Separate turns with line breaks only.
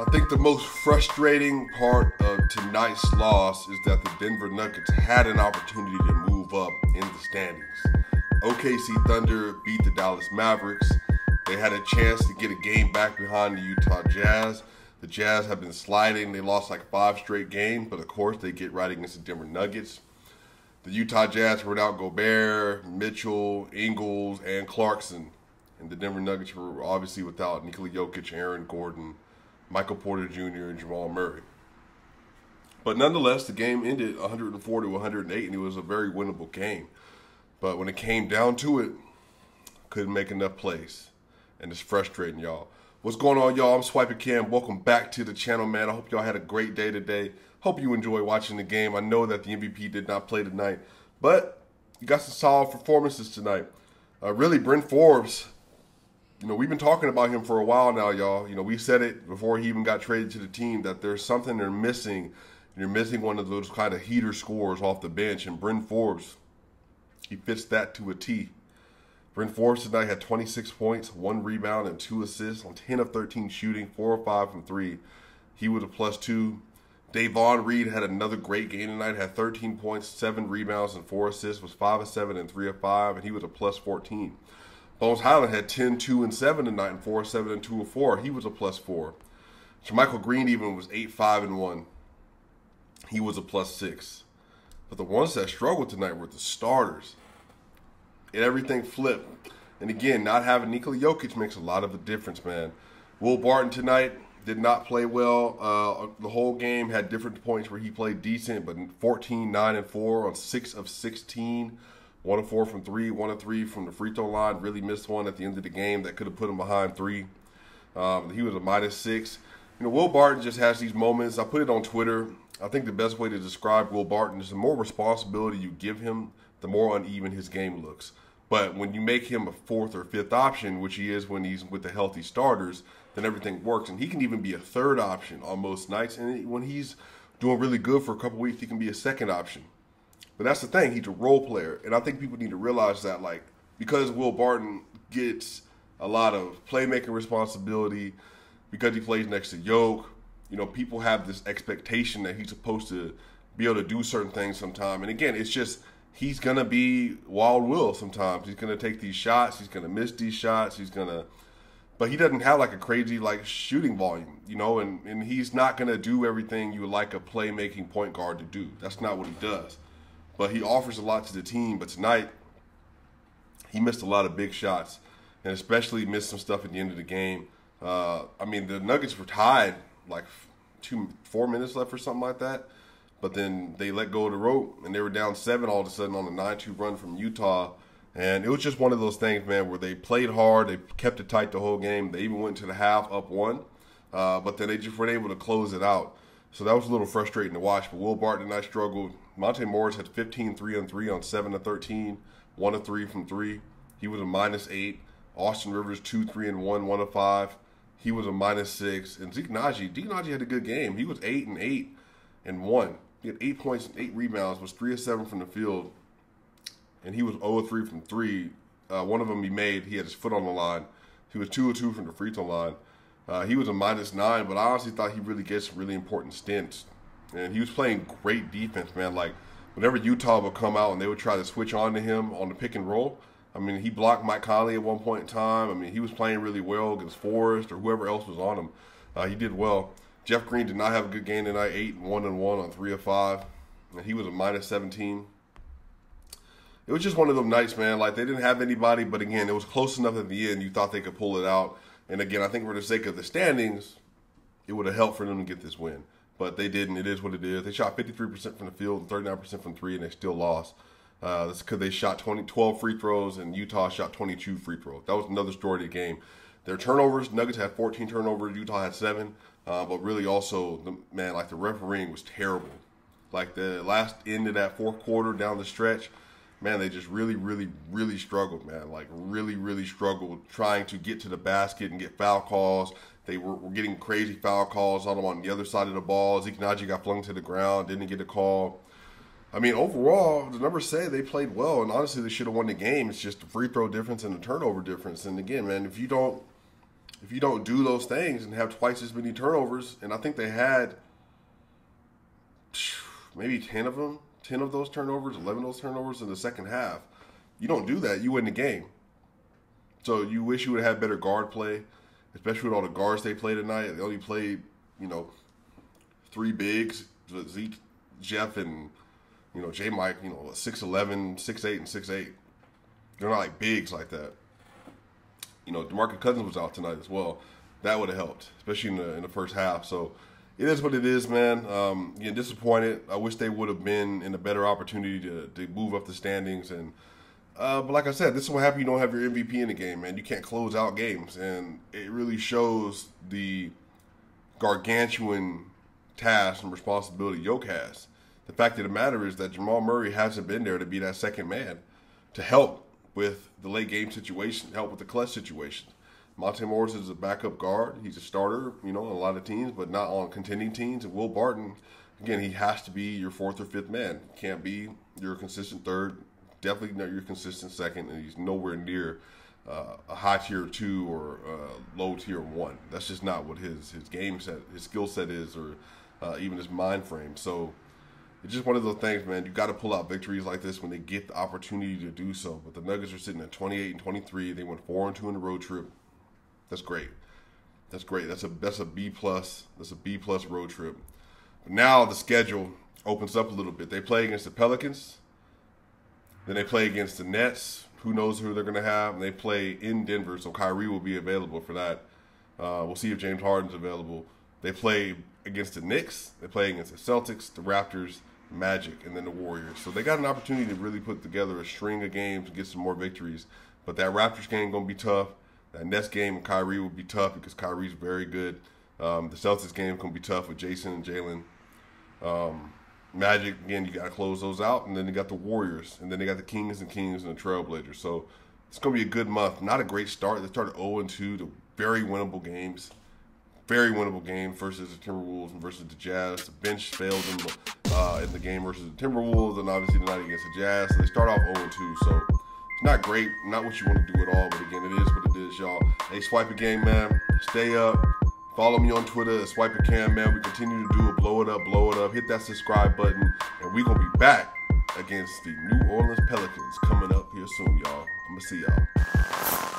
I think the most frustrating part of tonight's loss is that the Denver Nuggets had an opportunity to move up in the standings. OKC Thunder beat the Dallas Mavericks. They had a chance to get a game back behind the Utah Jazz. The Jazz have been sliding. They lost like five straight games, but of course they get right against the Denver Nuggets. The Utah Jazz were without Gobert, Mitchell, Ingles, and Clarkson. And the Denver Nuggets were obviously without Nikola Jokic, Aaron Gordon, Michael Porter Jr., and Jamal Murray. But nonetheless, the game ended 104 to 108, and it was a very winnable game. But when it came down to it, couldn't make enough plays. And it's frustrating, y'all. What's going on, y'all? I'm SwipaCam. Welcome back to the channel, man. I hope y'all had a great day today. Hope you enjoy watching the game. I know that the MVP did not play tonight, but you got some solid performances tonight. Uh, really, Bryn Forbes you know, we've been talking about him for a while now, y'all. You know, we said it before he even got traded to the team that there's something they're missing. You're missing one of those kind of heater scores off the bench, and Bryn Forbes, he fits that to a T. Bryn Forbes tonight had 26 points, one rebound, and two assists on 10 of 13 shooting, four or five from three. He was a plus two. Davon Reed had another great game tonight, had 13 points, seven rebounds, and four assists, was five of seven and three of five, and he was a plus 14. Bones Hyland had 10, 2, and 7 tonight and 4, 7, and 2 and 4. He was a plus 4. JaMychal Green even was 8, 5, and 1. He was a plus 6. But the ones that struggled tonight were the starters. And everything flipped. And again, not having Nikola Jokic makes a lot of a difference, man. Will Barton tonight did not play well. Uh, the whole game had different points where he played decent, but 14, 9, and 4 on 6 of 16 one of four from three, one of three from the free throw line. Really missed one at the end of the game that could have put him behind three. Um, he was a minus six. You know, Will Barton just has these moments. I put it on Twitter. I think the best way to describe Will Barton is the more responsibility you give him, the more uneven his game looks. But when you make him a fourth or fifth option, which he is when he's with the healthy starters, then everything works. And he can even be a third option on most nights. And when he's doing really good for a couple weeks, he can be a second option. But that's the thing; he's a role player, and I think people need to realize that, like, because Will Barton gets a lot of playmaking responsibility because he plays next to Yoke. You know, people have this expectation that he's supposed to be able to do certain things sometime. And again, it's just he's gonna be wild will sometimes. He's gonna take these shots. He's gonna miss these shots. He's gonna, but he doesn't have like a crazy like shooting volume, you know. And and he's not gonna do everything you would like a playmaking point guard to do. That's not what he does but he offers a lot to the team. But tonight, he missed a lot of big shots, and especially missed some stuff at the end of the game. Uh, I mean, the Nuggets were tied like two, four minutes left or something like that. But then they let go of the rope, and they were down seven all of a sudden on a nine-two run from Utah. And it was just one of those things, man, where they played hard, they kept it tight the whole game. They even went to the half up one, uh, but then they just weren't able to close it out. So that was a little frustrating to watch. But Will Barton and I struggled. Monte Morris had 15 3 and 3 on 7 to 13, 1 to 3 from 3. He was a minus 8. Austin Rivers 2 3 and 1, 1 to 5. He was a minus 6. And Zeke Nnaji, Zeke Nnaji had a good game. He was 8 and 8 and 1. He had 8 points and 8 rebounds, was 3 of 7 from the field. And he was 0 of 3 from 3. Uh, one of them he made, he had his foot on the line. He was 2 of 2 from the free throw line. Uh, he was a minus nine, but I honestly thought he really gets really important stints. And he was playing great defense, man. Like, whenever Utah would come out and they would try to switch on to him on the pick and roll, I mean, he blocked Mike Conley at one point in time. I mean, he was playing really well against Forrest or whoever else was on him. Uh, he did well. Jeff Green did not have a good game tonight, 8 and 1 and 1 on 3 of 5. And he was a minus 17. It was just one of them nights, man. Like, they didn't have anybody, but again, it was close enough at the end. You thought they could pull it out. And again, I think for the sake of the standings, it would have helped for them to get this win. But they didn't. It is what it is. They shot 53% from the field and 39% from three, and they still lost. Uh, that's because they shot 20, 12 free throws, and Utah shot 22 free throws. That was another story of the game. Their turnovers, Nuggets had 14 turnovers, Utah had seven. Uh, but really, also, the, man, like the refereeing was terrible. Like the last end of that fourth quarter down the stretch, man, they just really, really, really struggled, man. Like really, really struggled trying to get to the basket and get foul calls. They were, were getting crazy foul calls on them on the other side of the ball. Zeke got flung to the ground, didn't get a call. I mean, overall, the numbers say they played well, and honestly, they should have won the game. It's just the free throw difference and the turnover difference. And again, man, if you don't if you don't do those things and have twice as many turnovers, and I think they had maybe 10 of them, 10 of those turnovers, 11 of those turnovers in the second half. You don't do that, you win the game. So you wish you would have had better guard play, especially with all the guards they played tonight. They only played, you know, three bigs, Zeke, Jeff, and, you know, J Mike, you know, 6'11, 6'8, and 6'8. They're not like bigs like that. You know, DeMarcus Cousins was out tonight as well. That would have helped, especially in the in the first half. So it is what it is, man. Um, getting disappointed. I wish they would have been in a better opportunity to, to move up the standings. And uh, but like I said, this is what happens. You don't have your MVP in the game, man. You can't close out games, and it really shows the gargantuan task and responsibility Yoke has. The fact of the matter is that Jamal Murray hasn't been there to be that second man to help with the late game situation, help with the clutch situation. Monte Morris is a backup guard. He's a starter, you know, on a lot of teams, but not on contending teams. And Will Barton, again, he has to be your fourth or fifth man. Can't be your consistent third. Definitely not your consistent second, and he's nowhere near uh, a high tier two or uh, low tier one. That's just not what his his game set, his skill set is, or uh, even his mind frame. So it's just one of those things, man. You got to pull out victories like this when they get the opportunity to do so. But the Nuggets are sitting at 28 and 23. They went four and two in the road trip. That's great. That's great. That's a that's a B plus. That's a B plus road trip. But now the schedule opens up a little bit. They play against the Pelicans. Then they play against the Nets. Who knows who they're going to have? And they play in Denver, so Kyrie will be available for that. Uh, we'll see if James Harden's available. They play against the Knicks. They play against the Celtics, the Raptors, Magic, and then the Warriors. So they got an opportunity to really put together a string of games and get some more victories. But that Raptors game going to be tough. That next game, Kyrie will be tough because Kyrie's very good. Um, the Celtics game can be tough with Jayson and Jaylen. Um, Magic again, you got to close those out, and then they got the Warriors, and then they got the Kings and Kings and the Trailblazers. So it's going to be a good month. Not a great start. They started 0 and 2 to very winnable games very winnable game versus the Timberwolves and versus the Jazz. The bench failed them uh, in the game versus the Timberwolves, and obviously tonight against the Jazz. So they start off 0-2. So it's not great, not what you want to do at all. But again, it is what it is, y'all. Hey, swipe a game, man. Stay up. Follow me on Twitter at SwipaCam, man. We continue to do it. Blow it up, blow it up. Hit that subscribe button, and we gonna be back against the New Orleans Pelicans coming up here soon, y'all. I'm gonna see y'all.